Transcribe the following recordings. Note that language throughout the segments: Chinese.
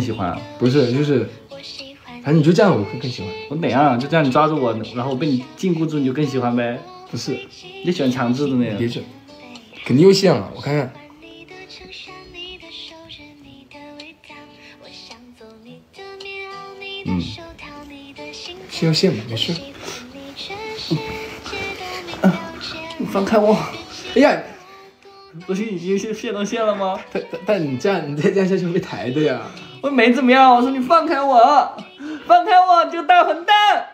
喜欢。不是，就是，反正你就这样，我会更喜欢。我哪样？就这样你抓住我，然后我被你禁锢住，你就更喜欢呗？不是，你喜欢强制的那个？别整，肯定又像了。我看看，嗯，是要线吗？没事。你放开我！哎呀，不是已经是线到线了吗？但但但你这样，你再这样下去会被抬的呀。我没怎么样，我说你放开我，放开我，这个大混蛋！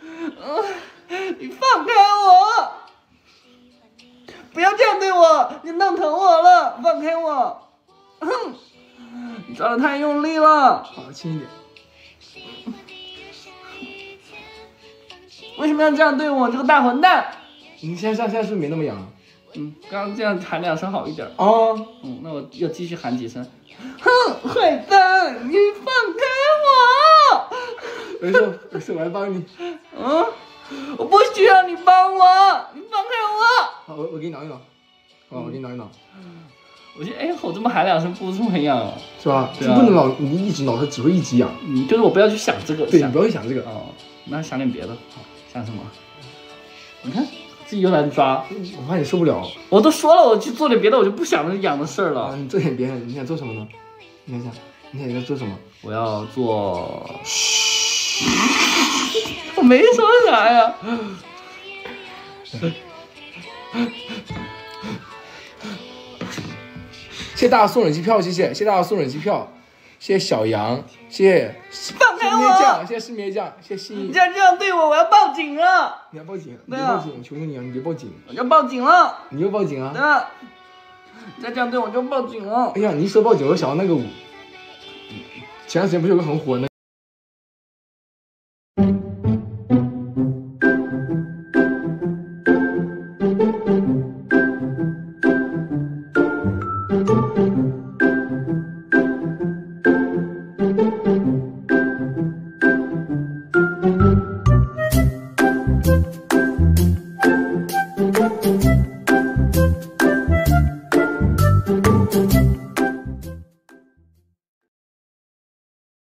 嗯，你放开我！不要这样对我，你弄疼我了，放开我！哼，你抓的太用力了，好，轻一点。为什么要这样对我，这个大混蛋？你现在现在是不是没那么痒？嗯，刚刚这样喊两声好一点。哦，嗯，那我要继续喊几声。哼，坏蛋，你放开我！没事没事，我来帮你。嗯，我不需要你帮我，你放开我！好，我我给你挠一挠。好，我给你挠一挠，我觉得，哎，我这么喊两声不这么痒哦。是吧？对啊就不能老你一直挠，它只会一直痒。嗯，就是我不要去想这个，对，你不要去想这个。哦，那想点别的。好，想什么？你看，自己又来抓，我怕你受不了。我都说了，我去做点别的，我就不想着养的事儿啊，了。你做点别的，你想做什么呢？你想想，你想你要做什么？我要做，我没说啥呀。谢谢大家送人机票，谢谢，谢谢大家送人机票，谢谢小杨，谢谢放开我！谢谢失眠酱，谢谢心意你这。样这样对我，我要报警了！你要报警，你对啊别报警，我求求你了，你别报警，我要报警了！你又报警啊！那你再这样对我就报警了哎。呀，你一说报警，我就想到那个舞，前段时间不是有个很火的那个。